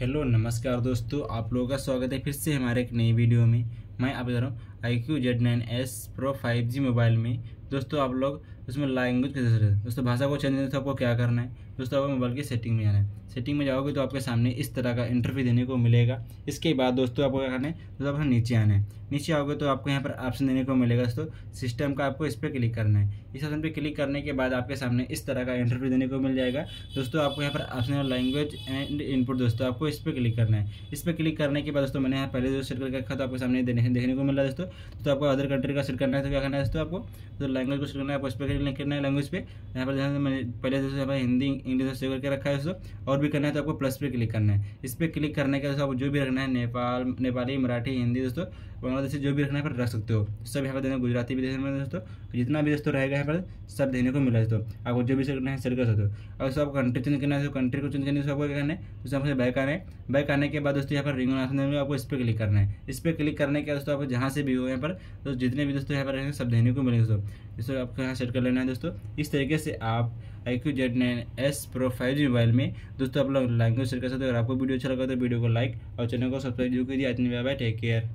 Hello, नमस्कार दोस्तों, आप लोगों का स्वागत है फिर से हमारे एक नई वीडियो में। मैं आप रहा हूँ। IQOO Z nine S Pro five G mobile में। दोस्तों, आप लोग उसमें लैंग्वेज कैसे दोस्तों, भाषा को चेंज करने तो आपको क्या करना है? दोस्तों, आपको मोबाइल की सेटिंग में जाना है। सेटिंग में जाओगे तो आपके सामने इस तरह का इंटरव्यू देने को मिलेगा। इसके बाद, दोस्तों, आपको क्या करना है? दोस्तों, आपको नीचे आना है। नीचे आओगे तो आपको यहाँ पर ऑप्शन देने को मिलेगा, दोस्तों। सिस्टम का आपको इस पर क्लिक करना है। इस ऑप्शन पर क्लिक करने के बाद आपके सामने इस तरह का इंटरव्यू देने को मिल जाएगा। दोस्तों, आपको यहाँ पर ऑप्शन लैंग्वेज एंड इनपुट दोस्तों, आपको इस पर क्लिक करना है। इस पर क्लिक करने के बाद, दोस्तों, मैंने यहाँ पहले जो सेट करके रखा था, आपके सामने देखने को मिल दोस्तों। तो आपको अदर कंट्री का सेट करना है तो क्या करना है, दोस्तों आपको तो लैंग्वेज को सेट करना है, आपको इस पर क्लिक करना है लैंग्वेज पे। यहाँ पर जैसे मैंने, पहले दोस्तों यहाँ पर हिंदी, इंग्लिश सेव करके रखा है, दोस्तों, और भी करना है तो आपको प्लस पे क्लिक करना है। इस पर क्लिक करने के दोस्तों, आपको जो भी रखना है, नेपाल, नेपाली, मराठी, हिंदी, दोस्तों, बांग्लादेशी जो भी रखना है, पर रख सकते हो। सब यहाँ पर देना, गुजराती भी में, दोस्तों, जितना भी, दोस्तों, रहेगा यहाँ पर, सब देने को मिला दोस्तों। आपको जो भी करना है सेट कर सकते हो। अगर सब कंट्री चेंज करना है तो कंट्री को चेंज करने से आपको क्या करना है, दोस्तों, आपको बैक आना है। बैक आने के बाद, दोस्तों, यहाँ पर रिंग ऑप्शन आपको इस पर क्लिक करना है। इस पर क्लिक करने के दोस्तों, आपको जहाँ से भी हो यहाँ पर। तो जितने भी दोस्तों यहाँ पर रहेंगे, सब देने को मिलेंगे दोस्तों। इसको आपको यहाँ सेट कर लेना है दोस्तों। इस तरीके से आप iQOO Z nine S Pro five G mobile में दोस्तों आप लोग लाइक को शेयर कर सकते हो। अगर आपको वीडियो अच्छा लगा तो वीडियो को लाइक और चैनल को सब्सक्राइब ज़रूर कीजिए। आज बाय बाय टेक केयर